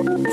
Working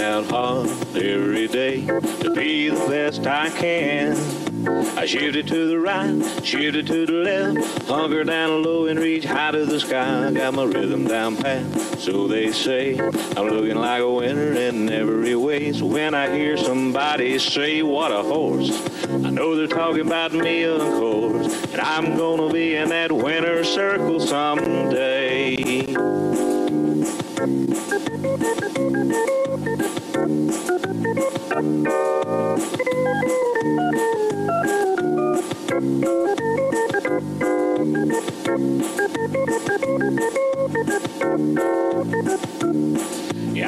out hard every day to be the best I can. I shifted to the right, shifted to the left, hunker down low and reach high to the sky. Got my rhythm down pat, so they say. I'm looking like a winner in every way. So when I hear somebody say, What a horse, I know they're talking about me, of course. And I'm gonna be in that winner's circle someday. Yeah,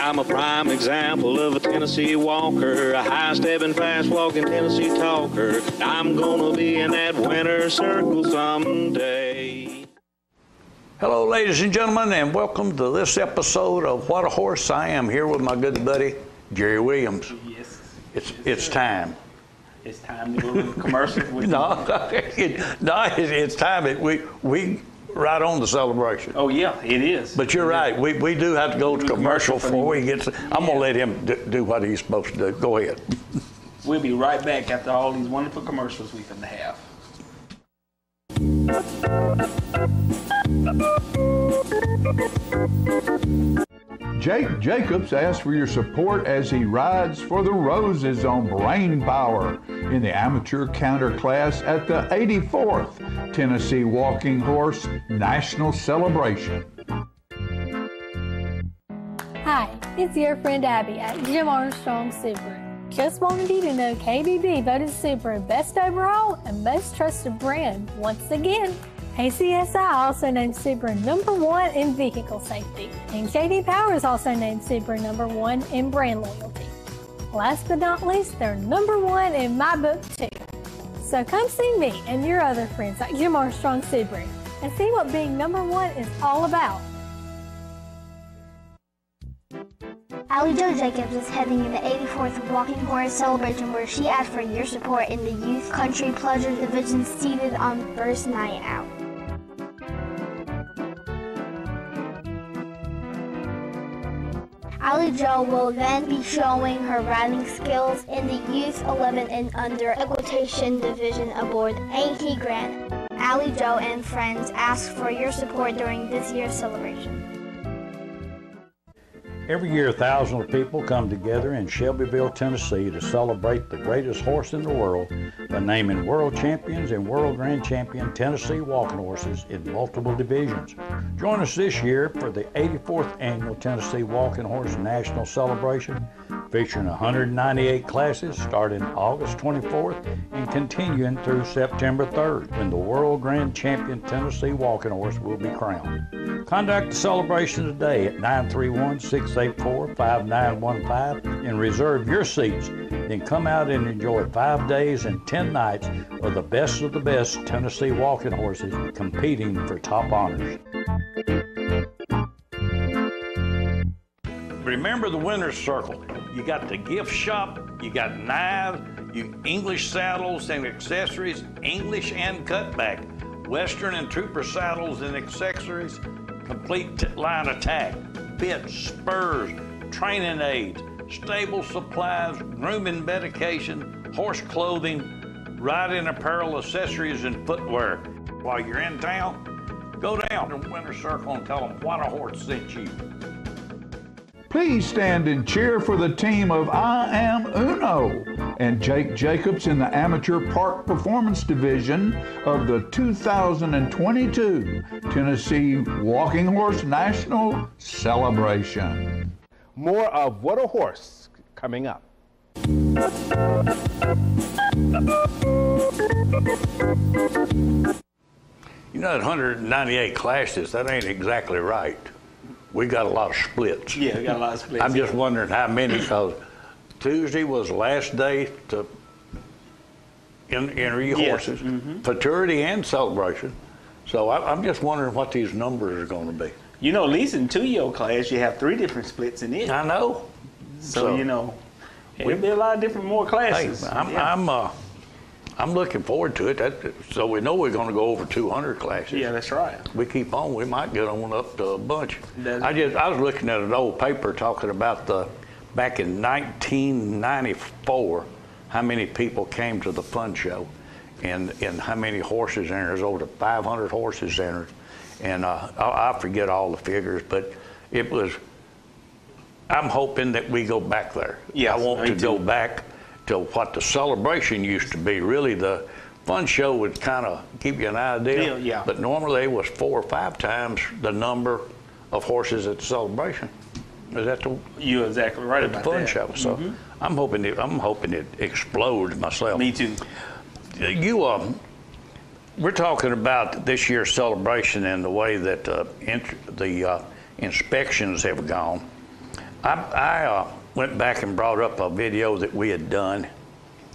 I'm a prime example of a Tennessee walker, a high stepping, fast walking Tennessee talker. I'm gonna be in that winner's circle someday. Hello, ladies and gentlemen, and welcome to this episode of What a Horse I Am. Here with my good buddy Jerry Williams. Yes. It's it's time. It's time to go to the commercial. No, it, no, it, it's time. It, we we right on the celebration. Oh yeah, it is. But you're right. We, we do have to go to commercial Commercial for before we get. To, I'm gonna let him do, do what he's supposed to do. Go ahead. we'll be right back after all these wonderful commercials we're gonna have. Jake Jacobs asks for your support as he rides for the Roses on Brain Power in the amateur counter class at the 84th Tennessee Walking Horse National Celebration. Hi, it's your friend Abby at Jim Armstrong Subaru. Just wanted you to know KBB voted Subaru best overall and most trusted brand once again. ACSI also named Subaru number one in vehicle safety, and JD Powers also named Subaru number one in brand loyalty. Last but not least, they're number one in my book too. So come see me and your other friends at Jim Armstrong Subaru and see what being number one is all about. Allie Joe Jacobs is heading in the 84th Walking Horse Celebration where she asked for your support in the Youth Country Pleasure Division seated on first night out. Allie Joe will then be showing her riding skills in the Youth 11 and Under Equitation Division aboard AT Grand. Allie Joe and friends ask for your support during this year's celebration. Every year, thousands of people come together in Shelbyville, Tennessee to celebrate the greatest horse in the world by naming world champions and world grand champion Tennessee walking horses in multiple divisions. Join us this year for the 84th annual Tennessee Walking Horse National Celebration, featuring 198 classes starting August 24th and continuing through September 3rd, when the world grand champion Tennessee walking horse will be crowned. Contact the celebration today at 931 684 5915 and reserve your seats. Then come out and enjoy five days and 10 nights of the best of the best Tennessee walking horses competing for top honors. Remember the winner's circle. You got the gift shop, you got knives, you English saddles and accessories, English and cutback, Western and Trooper saddles and accessories, complete line attack, bits, spurs, training aids, stable supplies, grooming medication, horse clothing, riding apparel, accessories, and footwear. While you're in town, go down to Winner's Circle and tell them what a horse sent you. Please stand and cheer for the team of I Am Uno and Jake Jacobs in the Amateur Park Performance Division of the 2022 Tennessee Walking Horse National Celebration. More of What a Horse coming up. You know, at 198 classes, that ain't exactly right. We got a lot of splits. Yeah, we got a lot of splits. I'm just wondering how many, because Tuesday was the last day to en- enter your Yeah, horses, futurity and celebration. So I, I'm just wondering what these numbers are going to be. You know, at least in two-year class, you have three different splits in it. I know. So, so- you know, there'll be a lot of different more Hey, classes. I'm, Yeah. I'm, uh, I'm looking forward to it. That, so we know we're going to go over 200 classes. Yeah, that's right. We keep on, we might get on up to a bunch. Does I just, I was looking at an old paper talking about the, back in 1994, how many people came to the fun show and, and how many horses entered. There's over 500 horses entered. And uh, I, I forget all the figures, but it was, I'm hoping that we go back there. Yes, I want to go back to what the celebration used to be. Really, the fun show would kind of give you an idea. Yeah, yeah. But normally it was four or five times the number of horses at the celebration. Is that the, You're exactly right at the fun that. show? So I'm hoping it, I'm hoping it explodes myself. Me too. You, um, we're talking about this year's celebration and the way that uh, int- the uh, inspections have gone. I, I uh, went back and brought up a video that we had done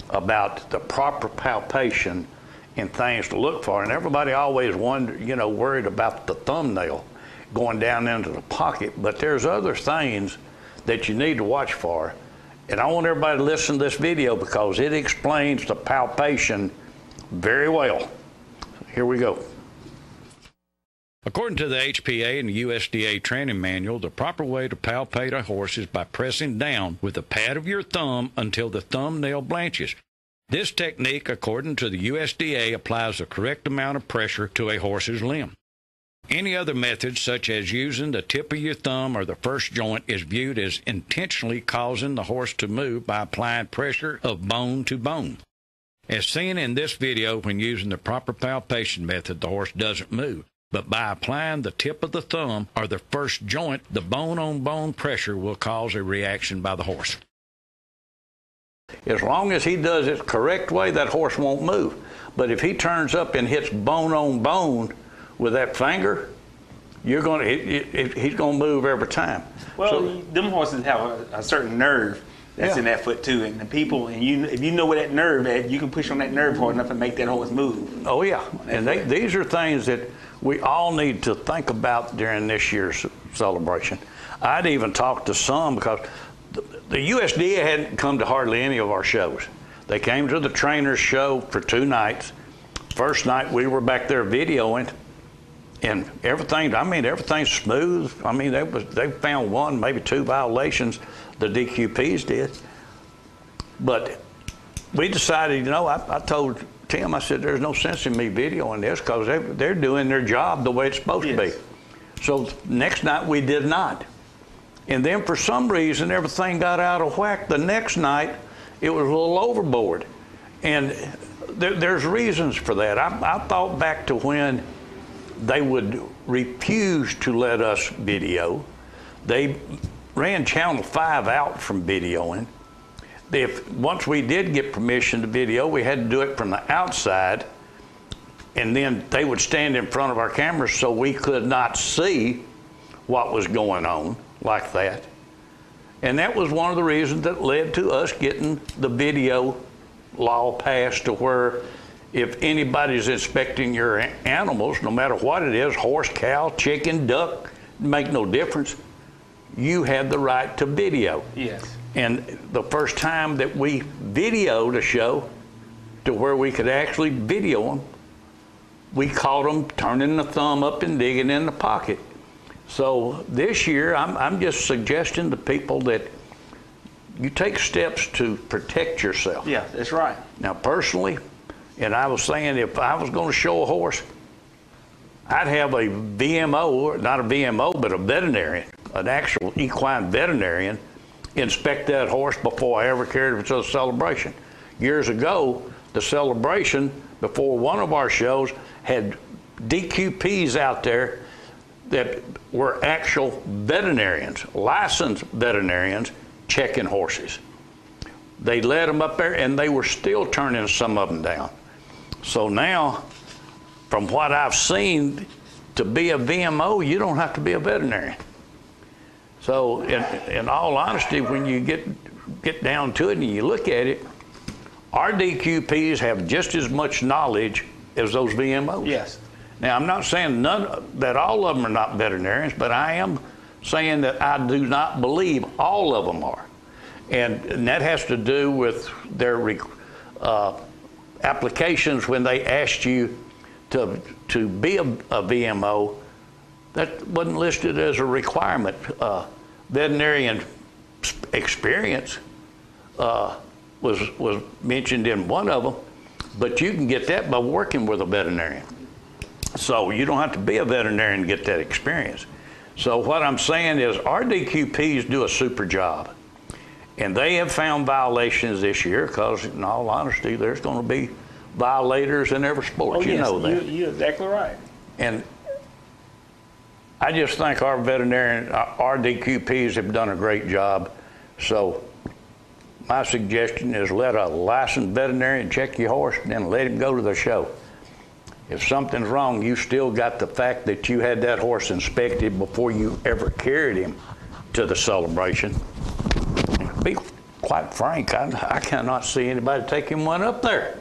about the proper palpation and things to look for, and everybody always wondered, you know, worried about the thumbnail going down into the pocket. But there's other things that you need to watch for, and I want everybody to listen to this video because it explains the palpation very well. Here we go. According to the HPA and the USDA training manual, the proper way to palpate a horse is by pressing down with the pad of your thumb until the thumbnail blanches. This technique, according to the USDA, applies the correct amount of pressure to a horse's limb. Any other method, such as using the tip of your thumb or the first joint, is viewed as intentionally causing the horse to move by applying pressure of bone to bone. As seen in this video, when using the proper palpation method, the horse doesn't move. But by applying the tip of the thumb or the first joint, the bone on bone pressure will cause a reaction by the horse. As long as he does it the correct way, that horse won't move. But if he turns up and hits bone on bone with that finger, you're going to he's going to move every time. Well, So- them horses have a, a certain nerve that's Yeah. in that foot too, and the people, and you, if you know where that nerve at, you can push on that nerve hard enough and make that horse move. Oh yeah, and they, these are things that we all need to think about during this year's celebration. I'd even talked to some because the, the USDA hadn't come to hardly any of our shows. They came to the trainers show for two nights. First night we were back there videoing, and everything. I mean, everything's smooth. I mean, they was they found one, maybe two violations. The DQPs did, but we decided, you know, I, I told Tim, I said, there's no sense in me videoing this because they, they're doing their job the way it's supposed to be. So next night we did not. And then for some reason, everything got out of whack. The next night, it was a little overboard. And there, there's reasons for that. I, I thought back to when they would refuse to let us video. They ran Channel 5 out from videoing. If once we did get permission to video, we had to do it from the outside, and then they would stand in front of our cameras so we could not see what was going on like that. And that was one of the reasons that led to us getting the video law passed to where if anybody's inspecting your animals, no matter what it is horse, cow, chicken, duck, make no difference you had the right to video. Yes. And the first time that we videoed a show to where we could actually video them, we caught them turning the thumb up and digging in the pocket. So this year, I'm, I'm just suggesting to people that you take steps to protect yourself. Yeah, that's right. Now, personally, and I was saying if I was going to show a horse, I'd have a VMO, not a VMO, but a veterinarian, an actual equine veterinarian, inspect that horse before I ever cared carried it to the celebration. Years ago, the celebration before one of our shows had DQPs out there that were actual veterinarians, licensed veterinarians, checking horses. They let them up there, and they were still turning some of them down. So now, from what I've seen, to be a VMO, you don't have to be a veterinarian. So, in, in all honesty, when you get get down to it and you look at it, our DQPs have just as much knowledge as those VMOs. Yes. Now, I'm not saying none that all of them are not veterinarians, but I am saying that I do not believe all of them are, and, and that has to do with their uh, applications when they asked you to, to be a, a VMO, that wasn't listed as a requirement. Uh, veterinarian experience uh, was, was mentioned in one of them, but you can get that by working with a veterinarian. So you don't have to be a veterinarian to get that experience. So what I'm saying is our DQPs do a super job. And they have found violations this year because, in all honesty, there's going to be violators in every sport. Oh, you yes, know that. You, you're exactly right. And I just think our veterinarian, our DQPs have done a great job. So my suggestion is let a licensed veterinarian check your horse and then let him go to the show. If something's wrong, you still got the fact that you had that horse inspected before you ever carried him to the celebration. Be quite frank, I, I cannot see anybody taking one up there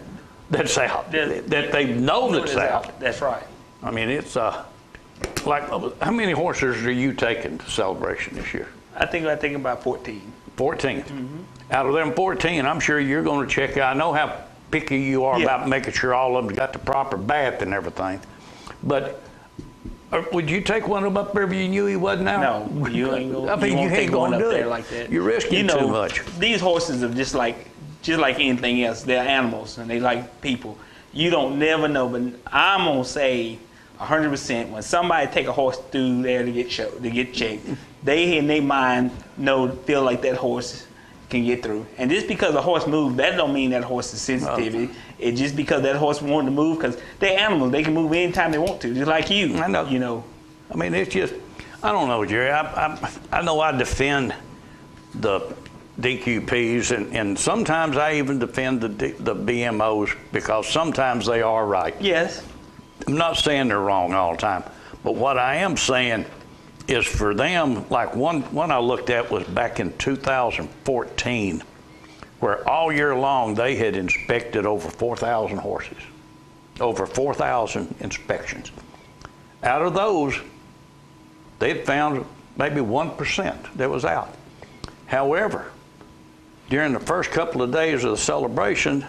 that's out, That- that they know that's out. That's right. I mean, it's uh, like, how many horses are you taking to celebration this year? I think I think about 14. 14. Mm-hmm. Out of them 14, I'm sure you're going to check. I know how picky you are Yeah. about making sure all of them got the proper bath and everything. But uh, would you take one of them up there if you knew he wasn't out? No, you ain't gonna, I mean, you, won't ain't going to up do there it like that. You're risking you know, too much. These horses are just like just like anything else. They're animals and they like people. You don't never know, but I'm gonna say 100% when somebody take a horse through there to get show, to get checked, they in their mind know feel like that horse can get through. And just because a horse moves, that don't mean that horse is sensitive. It just because that horse wanted to move because they're animals. They can move anytime they want to, just like you. I know. You know. I mean, it's just, I don't know, Jerry. I, I, I know I defend the DQPs, and, and sometimes I even defend the, the VMOs because sometimes they are right. Yes. I'm not saying they're wrong all the time, but what I am saying is for them, like one, one I looked at was back in 2014, where all year long they had inspected over 4,000 horses, over 4,000 inspections. Out of those, they'd found maybe 1% that was out. However, during the first couple of days of the celebration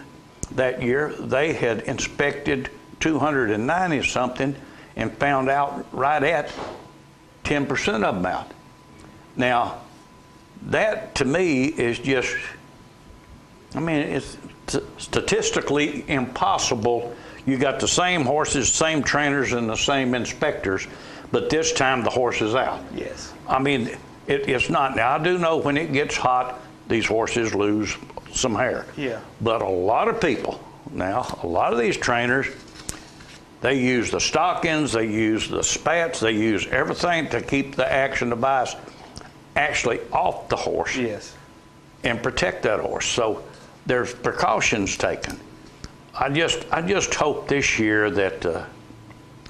that year, they had inspected 290 something and found out right at 10% of them out. Now, that to me is just, I mean, it's statistically impossible. You got the same horses, same trainers, and the same inspectors, but this time the horse is out. Yes. I mean, it, it's not. Now, I do know when it gets hot, these horses lose some hair. Yeah. But a lot of people, now, a lot of these trainers, they use the stockings, they use the spats, they use everything to keep the action device actually off the horse Yes. and protect that horse. So there's precautions taken. I just, I just hope this year that uh,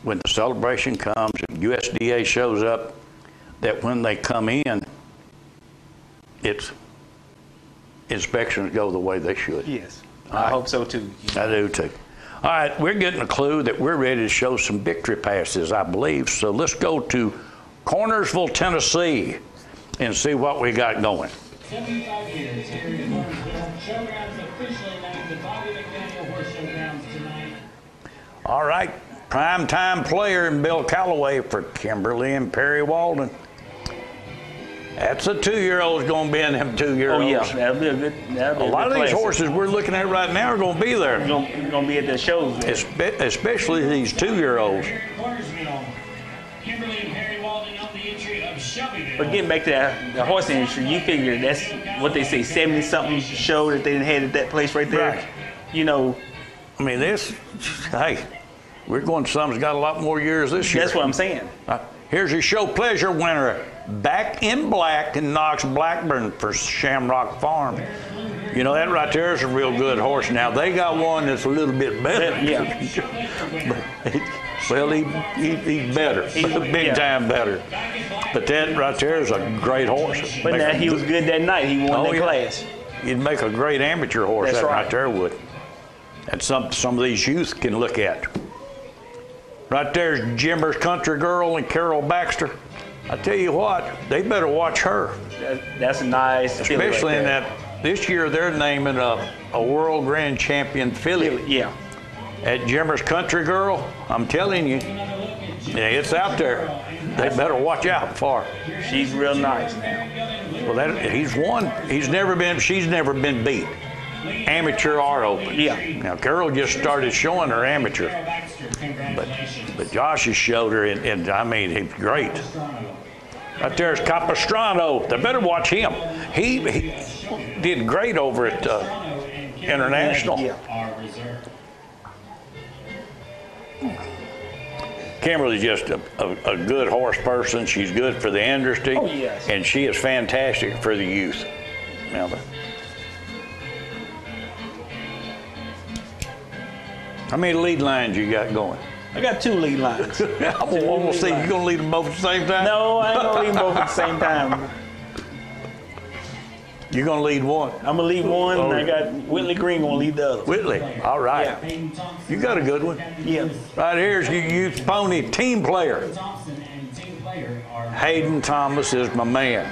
when the celebration comes and USDA shows up, that when they come in, it's inspections go the way they should. Yes. All I hope so too. I do too. All right, we're getting a clue that we're ready to show some victory passes, I believe. So let's go to Cornersville, Tennessee, and see what we got going. 75 years here in Lawrenceville. Showgrounds officially named the Bobby McDaniel Horse Showgrounds tonight. All right, prime time player in Bill Calloway for Kimberly and Perry Walden. That's a two-year-old's going to be in them two-year-olds. Oh, yeah, that'll be a good. Be A lot of these horses we're looking at right now are going to be there, Gonna, be at the shows. there. espe- especially these two-year-olds. Here in Cornersville, Kimberly and Perry Walden on the entry of Shelbyville. But getting back to that, the horse industry, you figure that's what they say, seventy something show that they had at that place right there. Right. You know, I mean, this, hey, we're going some's got a lot more years this year. that's what I'm saying. Here's your show pleasure winner, back in black in Knox Blackburn for Shamrock Farm. You know, that right there is a real good horse. Now, they got one that's a little bit better. Yeah. well, he, he, he's better, big yeah. time better. But that right there is a great horse. But now a he was good- that night. He won Oh, that yeah. class. You'd make a great amateur horse. That's that right. right there would. And some some of these youth can look at. Right there's Jimmer's Country Girl and Carol Baxter. I tell you what, they better watch her, That, that's a nice. filly right especially in that this year they're naming a, a world grand champion filly Yeah. at Jimmer's Country Girl. I'm telling you, yeah, it's out there. They better watch out for. her. She's real nice now. Well, that, he's won. He's never been. She's never been beat, amateur or open. Yeah. Now Carol just started showing her amateur, but but Josh has showed her, and, and I mean he's great. Right there's Capistrano. They better watch him. He, he did great over at uh, International. Yeah. Kimberly's just a, a, a good horse person. She's good for the industry. Oh, yes. And she is fantastic for the youth. Now, how many lead lines you got going? I got two lead lines. I'm gonna see you gonna lead them both at the same time. No, I ain't gonna lead them both at the same time. You're gonna lead one. I'm gonna lead one, and I got Whitley Green gonna lead the other. Whitley. All right. Yeah. You got a good one. Yeah. Right here's your youth pony team player. Thompson and team player are Hayden Thomas is my man.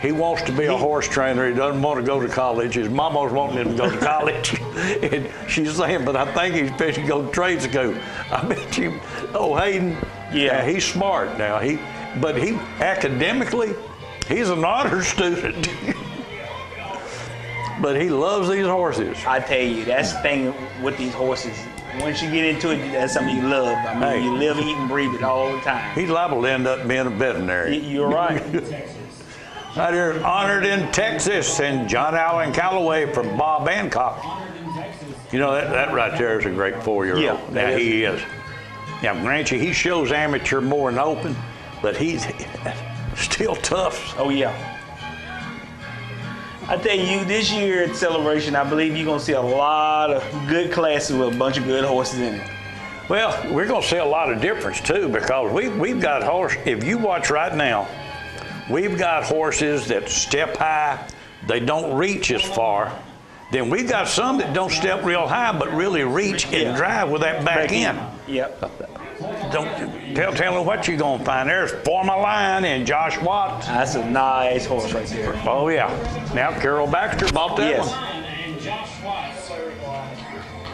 He wants to be a horse trainer. He doesn't want to go to college. His mama's wanting him to go to college. and she's saying, but I think he's fixing to go to trade school. I bet you, oh, Hayden, Yeah. he's smart now. He, But he, academically, he's an honor student. but he loves these horses. I tell you, that's the thing with these horses. Once you get into it, that's something you love. I mean, Hey. you live, eat, and breathe it all the time. He's liable to end up being a veterinarian. You're right. Right here, honored in Texas, and John Allen Calloway from Bob Hancock. You know, that, that right there is a great four-year-old. Yeah, now, that is. he is. Now, grant you, he shows amateur more than open, but he's still tough. Oh yeah. I tell you, this year at Celebration, I believe you're gonna see a lot of good classes with a bunch of good horses in it. Well, we're going to see a lot of difference too because we, we've got horse. If you watch right now, we've got horses that step high, they don't reach as far. Then we've got some that don't step real high but really reach and Yeah. drive with that back, end. Yep. Don't tell tell me what you're gonna find. There's Forma Line and Josh Watts. That's a nice horse right there. Oh yeah. Now Carol Baxter bought that Yes. one. and Josh Watts.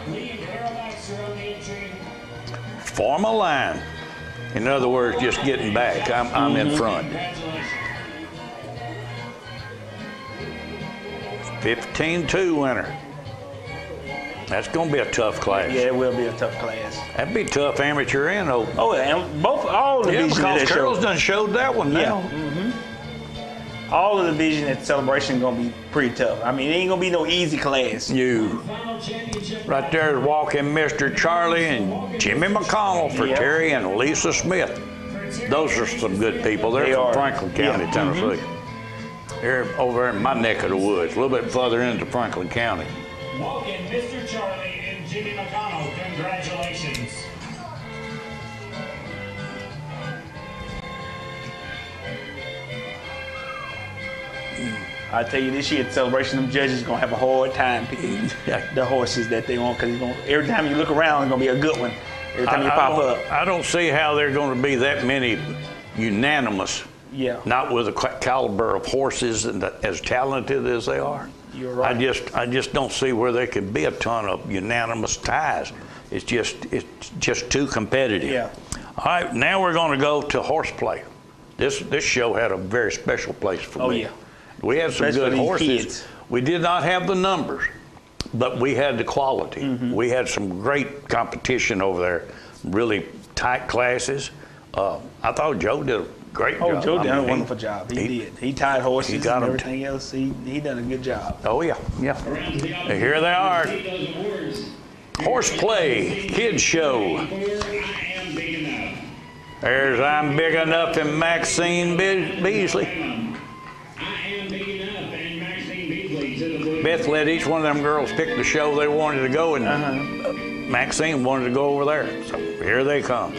Lee and Carol Baxter on the entry. Forma Line. In other words, just getting back. I'm, I'm in mm-hmm. front. 15-2 winner. That's gonna be a tough class. Yeah, it will be a tough class. That'd be tough amateur and open. Oh, and both all the Yeah, divisions because Carol's show, done showed that one now. Yeah. all of the division at Celebration gonna be pretty tough. I mean, it ain't gonna be no easy class. You. Right there is walking Mr. Charlie and Jimmy McConnell for Yep. Terry and Lisa Smith. Those are some good people. They're They from are. Franklin County, Yeah. Mm-hmm. Tennessee. They're over in my neck of the woods, a little bit further into Franklin County. Walking Mr. Charlie and Jimmy McConnell. Congratulations. I tell you, this year at Celebration, them judges gonna have a hard time picking the horses that they want because every time you look around, it's gonna be a good one. Every time you pop don't, up, I don't see how they're going to be that many unanimous, yeah. not with the caliber of horses and the, as talented as they are. You're right. I just, I just don't see where there could be a ton of unanimous ties. It's just, it's just too competitive. Yeah. All right, now we're going to go to horseplay. This, this show had a very special place for Oh, me. yeah. We had some Especially good horses. kids. We did not have the numbers, but we had the quality. Mm-hmm. We had some great competition over there, really tight classes. Uh, I thought Joe did a great Oh, job. Joe I did a mean, he- wonderful job. He, he- did. He tied horses he got and everything else. He he done a good job. Oh yeah, yeah. The here they are, horseplay kids show. For I am big enough. There's I'm big enough and Maxine Be- Beasley. I am big enough and Maxine Beasley to the blue. Beth let each one of them girls pick the show they wanted to go, and uh, Maxine wanted to go over there. So here they come.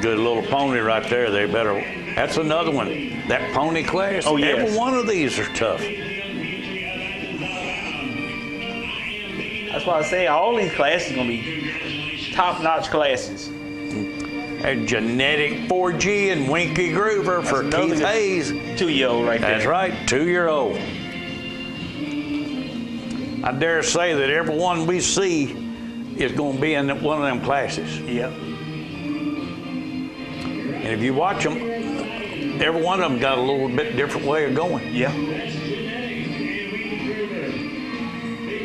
Good little pony right there. They better. That's another one. That pony class. Oh, yes. Every one of these are tough. That's why I say all these classes are gonna be top-notch classes. And genetic 4G and Winky Groover for That's Keith Hayes. Two-year-old right there. That's right, two-year-old. I dare say that everyone we see is going to be in one of them classes. Yep. And if you watch them, every one of them got a little bit different way of going. Yeah. Big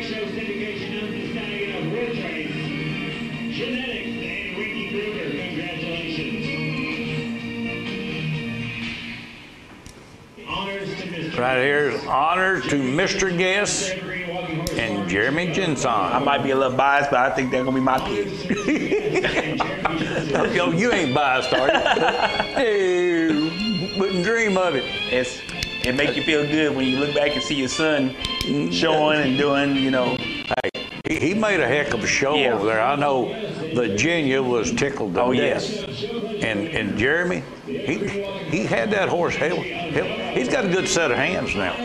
Show's dedication of the stallion of horse race. Genetics and Winky Groover, congratulations. Honors to Mr. Right here is honor to Mr. Guest Green Walking Horse and Jeremy Jinson. I might be a little biased, but I think they're gonna be my kids. Yo, you ain't biased, are you? hey, wouldn't dream of it. It's it makes you feel good when you look back and see your son showing and doing, you know. He, he made a heck of a show Yeah. over there. I know Virginia was tickled to Oh, death. yes. And and Jeremy, he he had that horse held. held. He's got a good set of hands now.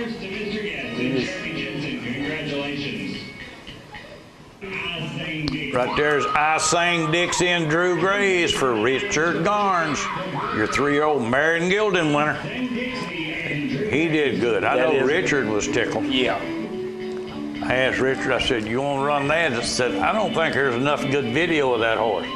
Right there's I Sang Dixie and Drew Grays for Richard Garnes, your three-year-old Marion Gilden winner. He did good. I That know Richard was tickled. Yeah. I asked Richard, I said, you want to run that? He said, I don't think there's enough good video of that horse.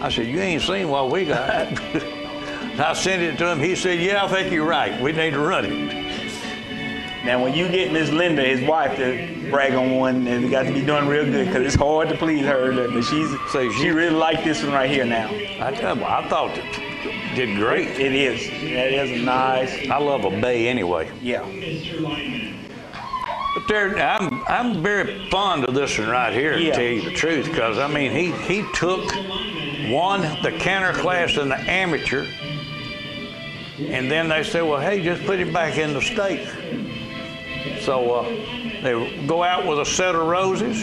I said, you ain't seen what we got. I sent it to him. He said, yeah, I think you're right. We need to run it. Now, when you get Miss Linda, his wife, to brag on one, and it got to be doing real good because it's hard to please her. But she's So she she- really liked this one right here now. I, tell you, I thought it did great. It is. That is nice. I love a bay anyway. Yeah. Mr. Lyman. But there, I'm, I'm very fond of this one right here, Yeah. to tell you the truth, because I mean, he, he took one the canter class and the amateur, and then they said, well, hey, just put him back in the state. So uh, they go out with a set of roses,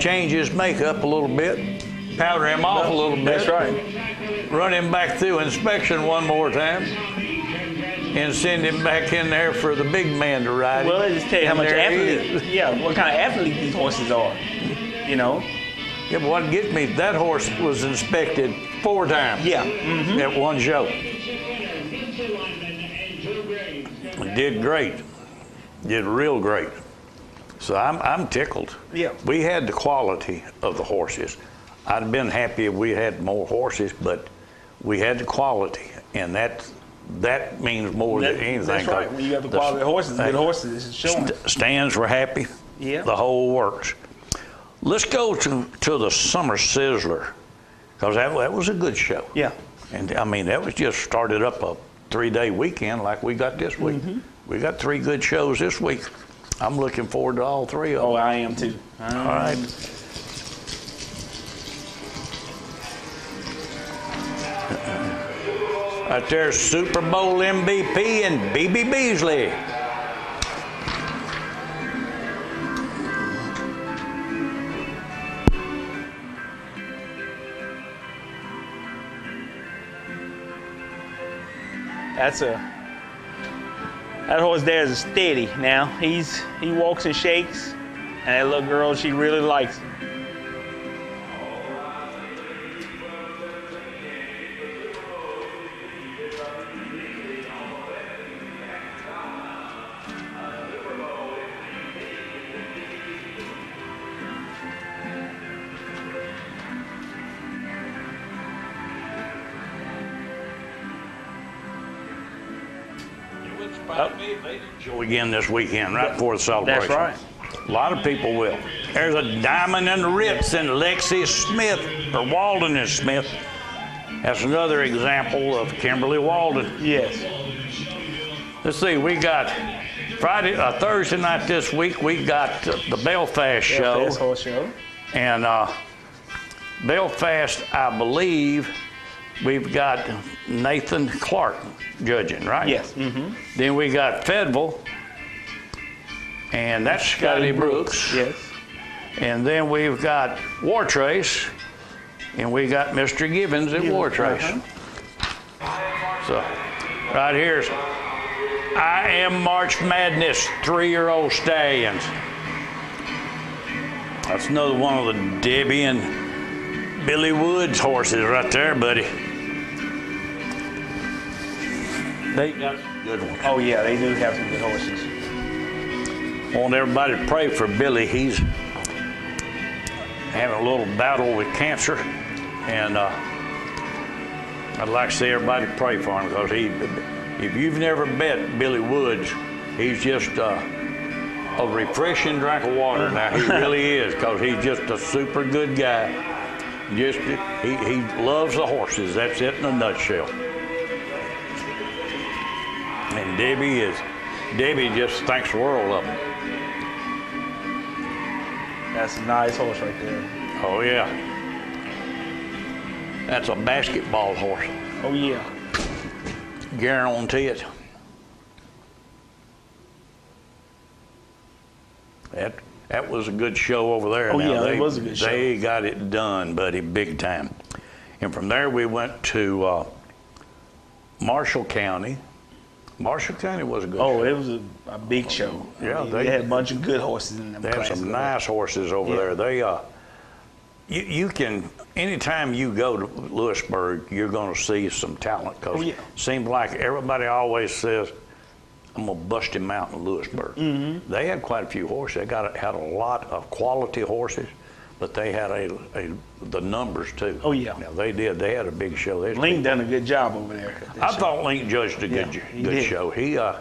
change his makeup a little bit, powder him off a little bit. That's right. Run him back through inspection one more time, and send him back in there for the big man to ride. Well, just tell you how much athlete. Yeah, what kind of athlete these horses are. You know. Yeah, but what gets me, that horse was inspected four times Yeah. hmm at one show. Mr. Lyman and Drew Graves. Did great. Did real great. So I'm, I'm tickled. Yeah. We had the quality of the horses. I'd have been happy if we had more horses, but we had the quality, and that that means more That- than anything. that's right. When you got the the- quality of horses, good horses, it's showing. St- stands were happy. Yeah. The whole works. Let's go to, to the Summer Sizzler, because that, that was a good show. Yeah. And I mean, that was just started up a three day weekend like we got this week. Mm-hmm. We got three good shows this week. I'm looking forward to all three of them. Oh, I am too. all right. Uh-uh. Right there's Super Bowl MVP and BB Beasley. That's a that horse there is steady. Now he's he walks and shakes, and that little girl she really likes. him. Again this weekend, right before the celebration. That's right. A lot of people will. There's a diamond in the Ritz and Lexi Smith, or Walden and Smith. That's another example of Kimberly Walden. Yes. Let's see, we got Friday, uh, Thursday night this week, we got uh, the Belfast show. Belfast horse show. And uh, Belfast, I believe, we've got Nathan Clark judging, right? Yes. Mm-hmm. Then we got Fedville, and that's Scotty Brooks. Yes. And then we've got Wartrace, and we got Mr. Gibbons at Wartrace. uh-huh. So, right here's I Am March Madness three year old stallions. That's another one of the Debbie and Billy Woods horses right there, buddy. They got some good ones. Oh yeah, they do have some good horses. I want everybody to pray for Billy. He's having a little battle with cancer, and uh, I'd like to see everybody pray for him because he, if you've never met Billy Woods, he's just uh, a refreshing drink of water. Now he really is because he's just a super good guy. Just he, he loves the horses. That's it in a nutshell. And Debbie is Debbie just thinks the world of him. That's a nice horse right there. Oh yeah. That's a basketball horse. Oh yeah. Guarantee it. That that was a good show over there. Oh, Now, yeah, they, it was a good show. They got it done, buddy, big time. And from there we went to uh, Marshall County. Marshall County was a good Oh, show. it was a, a big show. Yeah, they, they- had a bunch of good horses in them. They classes. some nice horses over Yeah. there. They uh, you, you can anytime you go to Lewisburg, you're going to see some talent. Cause Oh, yeah. seems like everybody always says, "I'm gonna bust him out in Lewisburg." Mm-hmm. They had quite a few horses. They got had a lot of quality horses, but they had a, a the numbers too. Oh, yeah. Now, they did. They had a big show. They Link done a good job over there. I show. thought Link judged a good, Yeah, good did. show. He, uh,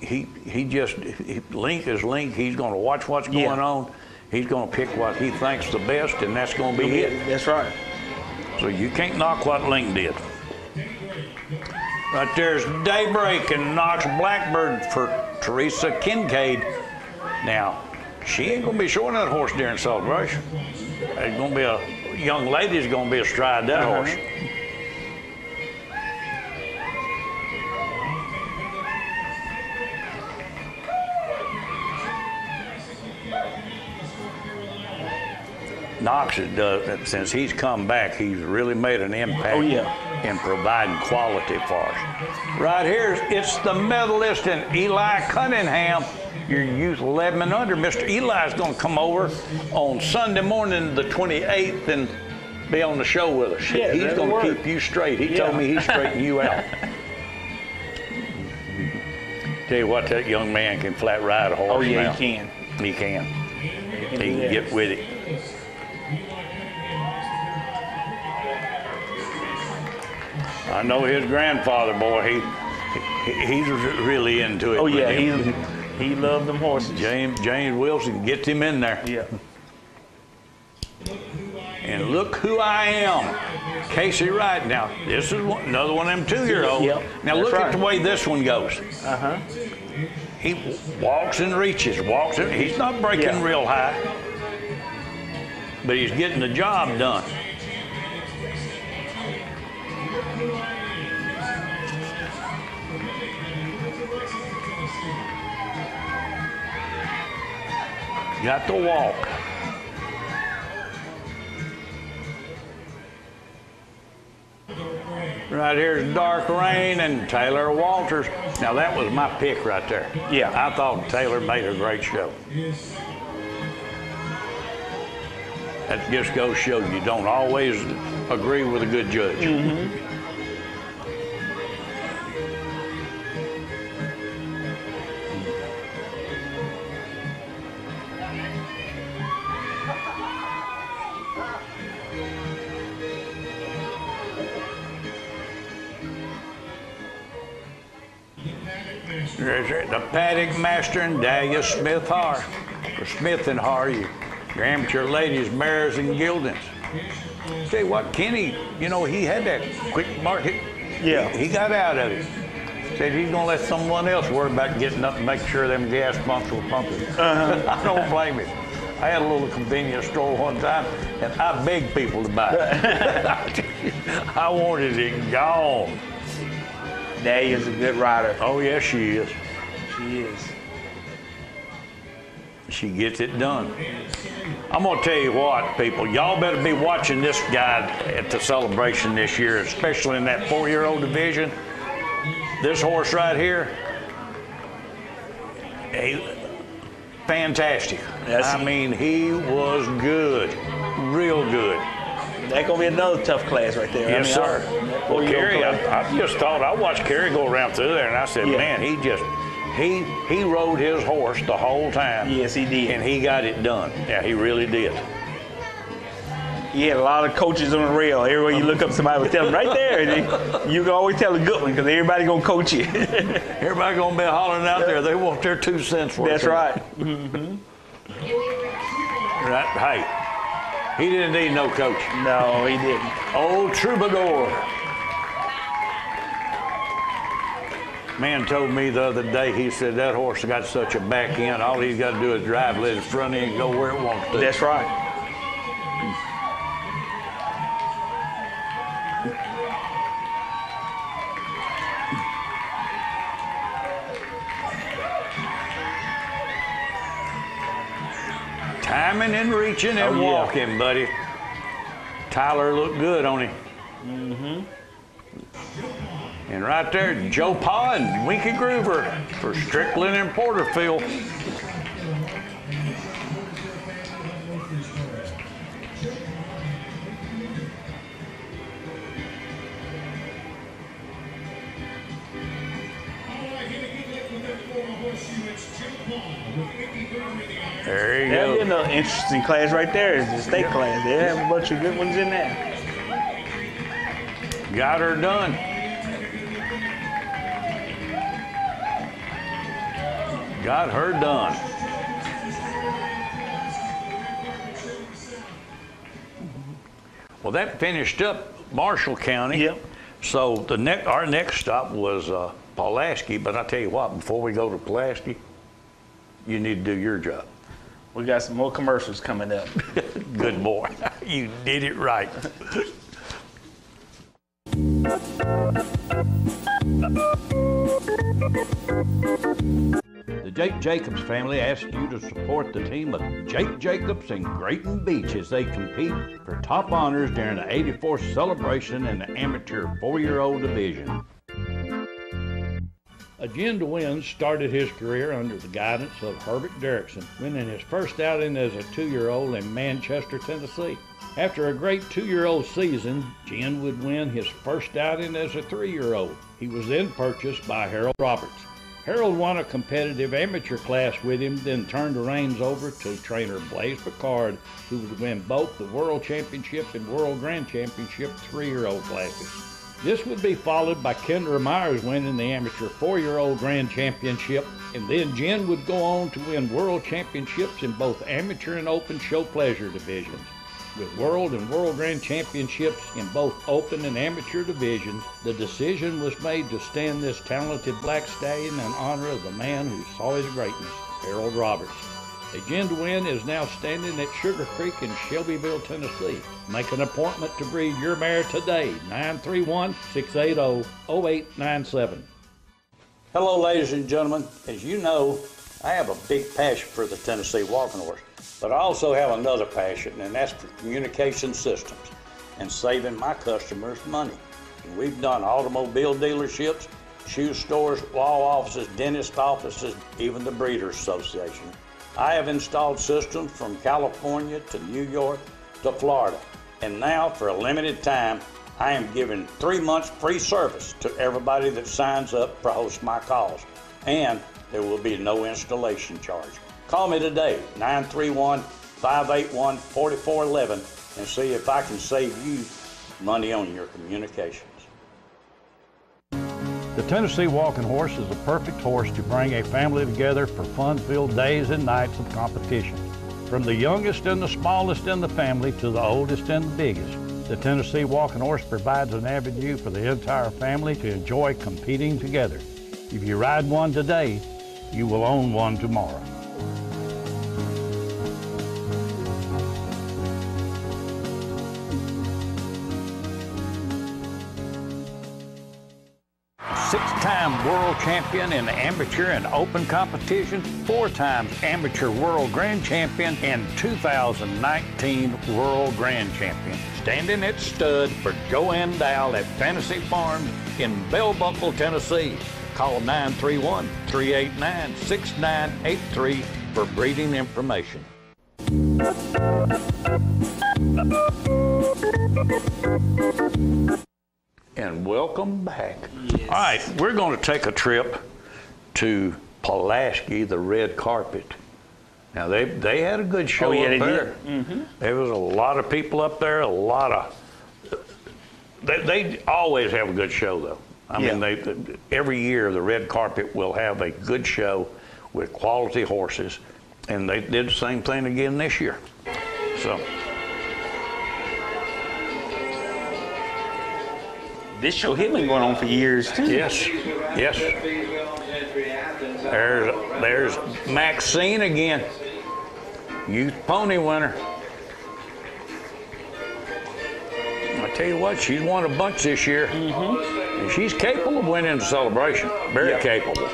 he, he just he, Link is Link. He's going to watch what's Yeah. going on. He's going to pick what he thinks the best, and that's going to be it. That's right. So you can't knock what Link did. Right there's Daybreak and Knox Blackburn for Teresa Kincaid. Now, she ain't going to be showing that horse during celebration. It's going to be a young lady's going to be astride that Uh-huh. horse. Knox has done since he's come back. He's really made an impact. Oh, yeah. in providing quality for us. Right here, it's the medalist and Eli Cunningham, your youth 11 and under. Mr. Eli's going to come over on Sunday morning, the 28th, and be on the show with us. Yeah, he's going to keep you straight. He Yeah. told me he's straightening you out. Tell you what, that young man can flat ride a horse. Oh yeah, now. he can. He can. He He can get with it. I know his grandfather, boy. He, he he's really into it. Oh yeah. He loved them horses. James James Wilson gets him in there. Yeah. And look who I am, Casey Wright. Now this is one, another one of them two-year-olds. Yep, Now that's look at the way this one goes. Uh huh. He walks and reaches, walks and he's not breaking Yeah. real high, but he's getting the job done. Got the walk. Right here's Dark Rain and Taylor Walters. Now that was my pick right there. Yeah. I thought Taylor made a great show. That just goes show you don't always agree with a good judge. There's Master and Dahlia Smith Har. For Smith and Har, you your amateur ladies, mares and geldings. Tell you what, Kenny, you know, he had that quick market. Yeah. He, he got out of it. Said he's gonna let someone else worry about getting up and make sure them gas pumps were pumping. Uh-huh. I don't blame him. I had a little convenience store one time, and I begged people to buy it. I wanted it gone. Dahlia's a good rider. Oh yes, she is. She is. She gets it done. I'm gonna tell you what, people, y'all better be watching this guy at the celebration this year, especially in that four-year-old division. This horse right here, he, fantastic. Yes, I mean, he was good, real good. That's gonna be another tough class right there. I Yes, mean, sir. I- Well, four-year-old Kerry. I, I just thought I watched Kerry go around through there, and I said, Yeah. man, he just he he rode his horse the whole time. Yes, he did. and he got it done. Yeah, he really did. He had a lot of coaches on the rail. Everywhere you look up, somebody would tell him right there. They- you can always tell a good one because everybody gonna coach you. Everybody gonna be hollering out there. They want their two cents worth. That's right. Mm-hmm. Right. Hey, he didn't need no coach. No, he didn't. Old Troubadour. Man told me the other day, he said that horse got such a back end, all he's got to do is drive, let his front end go where it wants to. That's right. Timing and reaching and Oh, yeah. walking, buddy. Tyler looked good on him. Mm-hmm. And right there, Joe Pa and Winky Groover for Strickland and Porterfield. There you That'd be go. another interesting class right there. Is the state class. They have a bunch of good ones in there. Got her done. Got her done. Well, that finished up Marshall County. Yep. So the next, our next stop was uh, Pulaski. But I tell you what, before we go to Pulaski, you need to do your job. We got some more commercials coming up. Good boy. you did it right. The Jake Jacobs family asks you to support the team of Jake Jacobs and Grayton Beach as they compete for top honors during the 84th celebration in the amateur four-year-old division. Agenda Wins started his career under the guidance of Herbert Derrickson, winning his first outing as a two-year-old in Manchester, Tennessee. After a great two-year-old season, Jen would win his first outing as a three-year-old. He was then purchased by Harold Roberts. Harold won a competitive amateur class with him, then turned the reins over to trainer Blaise Picard, who would win both the World Championship and World Grand Championship three-year-old classes. This would be followed by Kendra Myers winning the amateur four-year-old grand championship, and then Jen would go on to win world championships in both amateur and open show pleasure divisions. With world and world grand championships in both open and amateur divisions, the decision was made to stand this talented black stallion in honor of the man who saw his greatness, Harold Roberts. Agenda Win is now standing at Sugar Creek in Shelbyville, Tennessee. Make an appointment to breed your mare today, 931 680 0897. Hello, ladies and gentlemen. As you know, I have a big passion for the Tennessee Walking Horse, but I also have another passion, and that's for communication systems and saving my customers money. And we've done automobile dealerships, shoe stores, law offices, dentist offices, even the Breeders Association. I have installed systems from California to New York to Florida. And now, for a limited time, I am giving three months free service to everybody that signs up for Host My Calls. And there will be no installation charge. Call me today, 931 581 4411, and see if I can save you money on your communications. The Tennessee Walking Horse is the perfect horse to bring a family together for fun-filled days and nights of competition. From the youngest and the smallest in the family to the oldest and the biggest, the Tennessee Walking Horse provides an avenue for the entire family to enjoy competing together. If you ride one today, you will own one tomorrow. Champion in amateur and open competition, four times amateur world grand champion, and 2019 world grand champion. Standing at stud for Joanne Dow at Fantasy Farms in Bell Buckle, Tennessee. Call 931-389-6983 for breeding information. And welcome back. All right, we're going to take a trip to Pulaski, the red carpet. Now they they had a good show Oh, yeah, up they there. Mm-hmm. There was a lot of people up there, a lot of. They, they always have a good show though. I mean, they every year the red carpet will have a good show with quality horses, and they did the same thing again this year. So This show here been going on for years too. yes, yes. There's there's Maxine again, youth pony winner. I tell you what, she's won a bunch this year, mm-hmm. and she's capable of winning the celebration. Very Yeah. capable.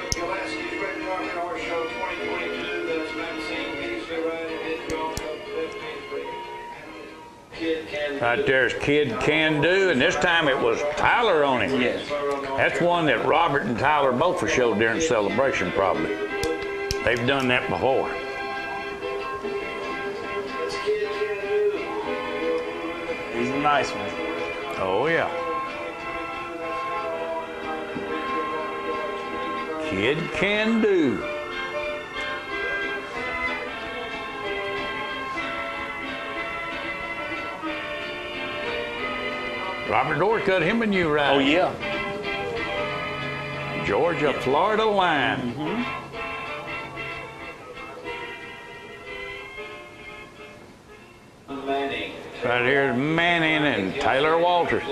Right there's Kid Can Do, and this time it was Tyler on him. Yes. That's one that Robert and Tyler both have showed during celebration, probably. They've done that before. He's a nice one. Oh, yeah. Kid Can Do. Robert Dortch, him and you right. Oh yeah. Georgia, Florida line. Mm-hmm. Right here's Manning and Taylor Walters.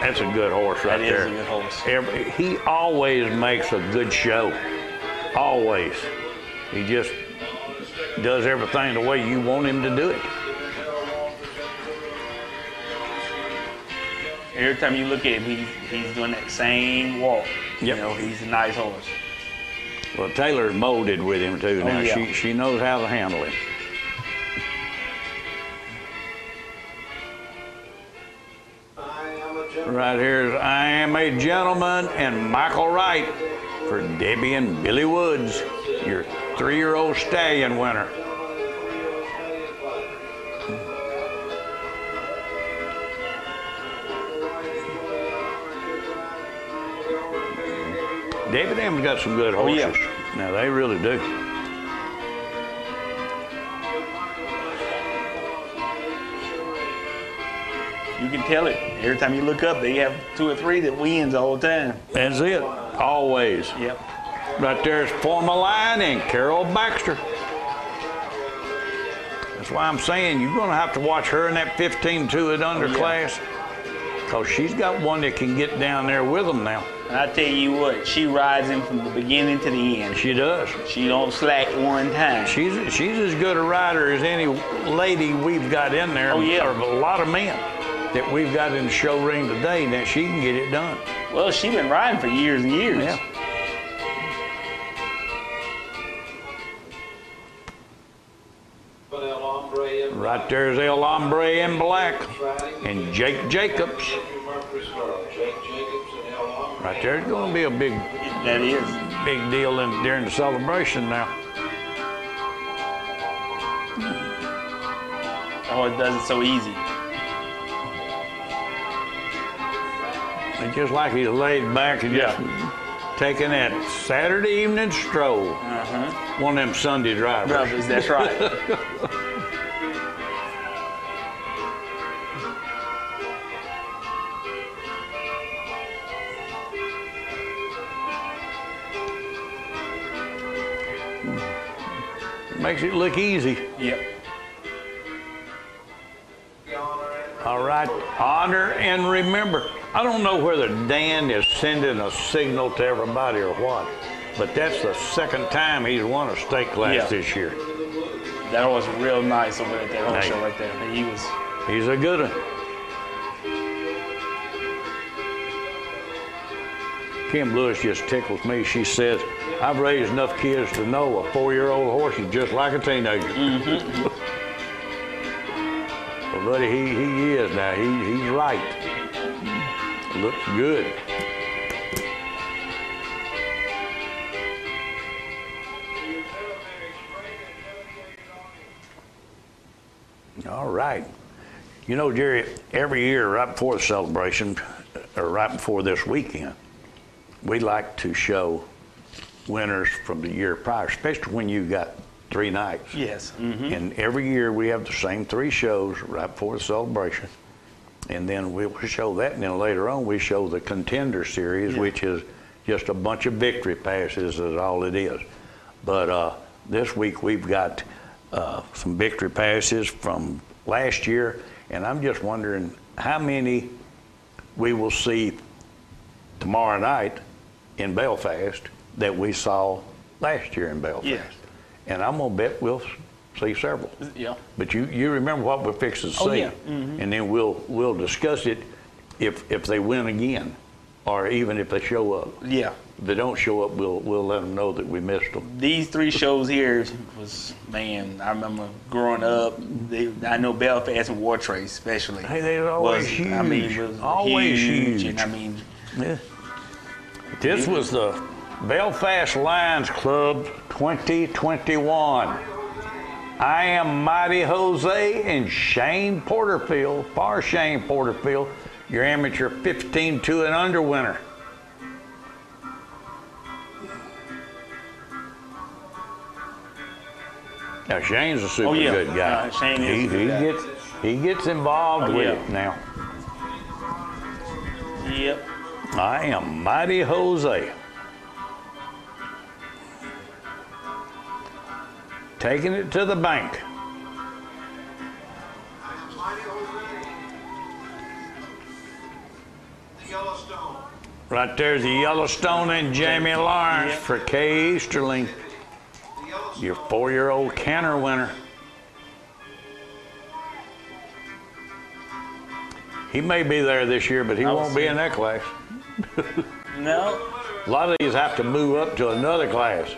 That's a good horse right That is there. a good horse. Every, he always makes a good show. Always. He just does everything the way you want him to do it. Every time you look at him, he's, he's doing that same walk. You know, he's a nice horse. Well, Taylor molded with him too. Oh, Now yeah. she she knows how to handle him. Right here is I Am a Gentleman and Michael Wright for Debbie and Billy Woods, your three-year-old stallion winner. And them got some good Oh, horses. yeah. Now they really do. You can tell it. Every time you look up, they have two or three that wins all the time. That's it. Always. Yep. Right there's Forma Line and Carol Baxter. That's why I'm saying you're going to have to watch her in that 15-2 at under yeah. class. Because she's got one that can get down there with them now. And I tell you what, she rides him from the beginning to the end. She does. She don't slack one time. She's she's as good a rider as any lady we've got in there. Oh, yeah. Or a lot of men that we've got in the show ring today. That she can get it done. Well, she's been riding for years and years. Yeah. Right there's El Hombre in black and Jake Jacobs. Right there's going to be a big, That is. big deal in, during the celebration now. Oh, it does it so easy. It's just like he's laid back and just taking that Saturday evening stroll. Uh-huh. One of them Sunday drivers. Brothers, that's right. Makes it look easy. yep. All right, honor and remember. I don't know whether Dan is sending a signal to everybody or what, but that's the second time he's won a state class Yeah. this year. That was real nice over at that horse Hey. show right there. He was. He's a good one. Kim Lewis just tickles me. She says, I've raised enough kids to know a four-year-old horse is just like a teenager. Mm-hmm. but Buddy, he, he is now. He, he's right. Looks good. All right. You know, Jerry, every year right before the celebration, or right before this weekend, we like to show winners from the year prior, especially when you got three nights. Yes. mhm. And every year we have the same three shows right before the celebration. And then we'll show that, and then later on we show the contender series, Yeah. which is just a bunch of victory passes, is all it is. But uh, this week we've got uh, some victory passes from last year, and I'm just wondering how many we will see tomorrow night in Belfast that we saw last year in Belfast. Yeah. And I'm gonna bet we'll see several. Yeah. But you, you remember what we're fixing to Oh, see. yeah. Mhm. And then we'll, we'll discuss it if, if they win again, or even if they show up. Yeah. If they don't show up, we'll, we'll let them know that we missed them. These three shows here was man. I remember growing up. They, I know Belfast and Wartrace especially. Hey, they were always was, I mean, was Always huge. huge. And I mean, Yeah. This was the Belfast Lions Club 2021. I am Mighty Jose and Shane Porterfield, far Shane Porterfield, your amateur 15 2 and under winner. Now Shane's a super Oh, yeah. good guy. Uh, Shane is he, good he guy. gets he gets involved Oh, with yeah. it now. yep. I am Mighty Jose. Taking it to the bank. Right there's the Yellowstone and Jamie Lawrence Yep. for Kay Easterling, your four-year-old canter winner. He may be there this year, but he won't be in that class. No. A lot of these have to move up to another class.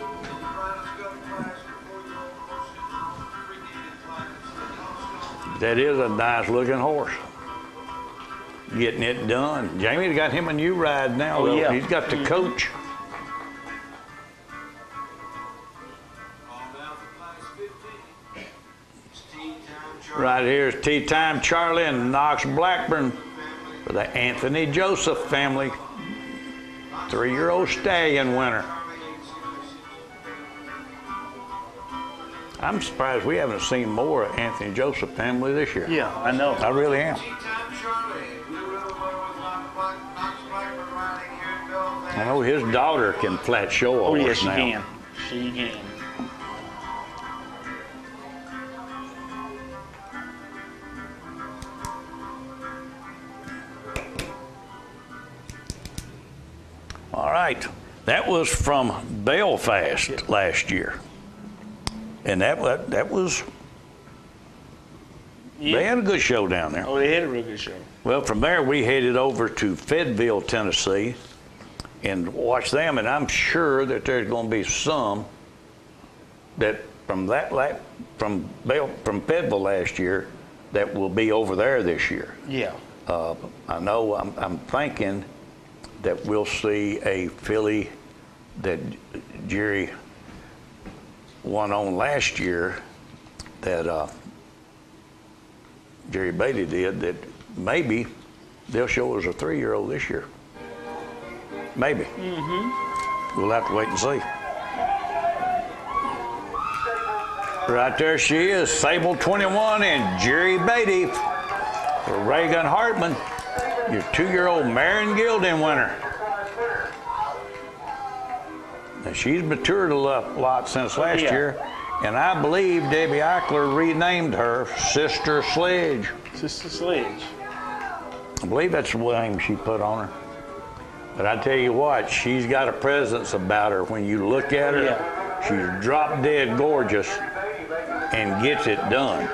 That is a nice looking horse. Getting it done. Jamie's got him a new ride now. Oh, yeah. He's got the mm-hmm. coach. Right here is Tea Time Charlie and Knox Blackburn for the Anthony Joseph family. Three year old stallion winner. I'm surprised we haven't seen more of Anthony Joseph family this year. Yeah, I know. I really am. I know his daughter can flat show a Oh yeah, horse she now. can. She can. All right. That was from Belfast last year. And that, that, that was, Yeah. they had a good show down there. Oh, they had a real good show. Well, from there, we headed over to Fayetteville, Tennessee, and watched them. And I'm sure that there's going to be some that from that la- from Bell, from Fayetteville last year that will be over there this year. Yeah. Uh, I know. I'm, I'm thinking that we'll see a filly that Jerry won on last year. That uh, Jerry Beatty did. That maybe they'll show us a three-year-old this year. Maybe. Mm-hmm. We'll have to wait and see. Right there she is, Sable 21 and Jerry Beatty for Reagan Hartman, your two-year-old mare and gelding winner. Now she's matured a lot, lot since oh, last Yeah. year, and I believe Debbie Eichler renamed her Sister Sledge. Sister Sledge. I believe that's the name she put on her. But I tell you what, she's got a presence about her. When you look at oh, her, Yeah. she's drop dead gorgeous and gets it done.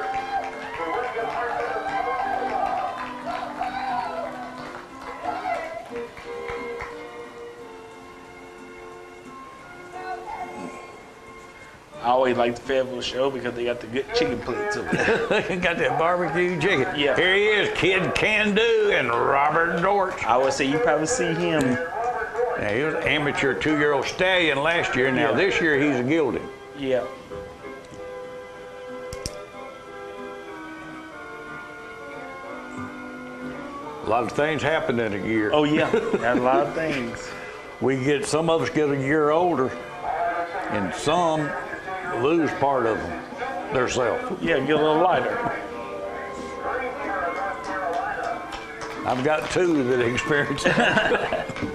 I always like the Fayetteville show because they got the good chicken plates over there. got that barbecue chicken. Yeah. Here he is, Kid Can Do and Robert Dortch. I would say you probably see him. Now, he was an amateur two-year-old stallion last year. Now Yeah. this year he's a gelding. Yeah. A lot of things happen in a year. Oh yeah, a lot of things. We get some of us get a year older, and some lose part of them themselves. Yeah, get a little lighter. I've got two that experience that.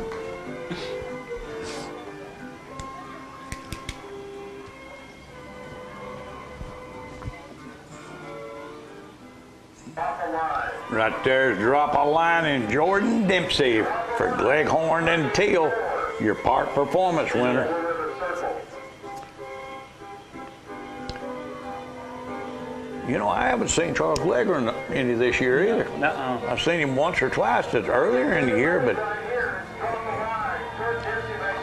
Right there, drop a line in Jordan Dempsey for Leghorn and Teal, your park performance winner. You know, I haven't seen Charles Leghorn any this year either. Nuh-uh. I've seen him once or twice that's earlier in the year, but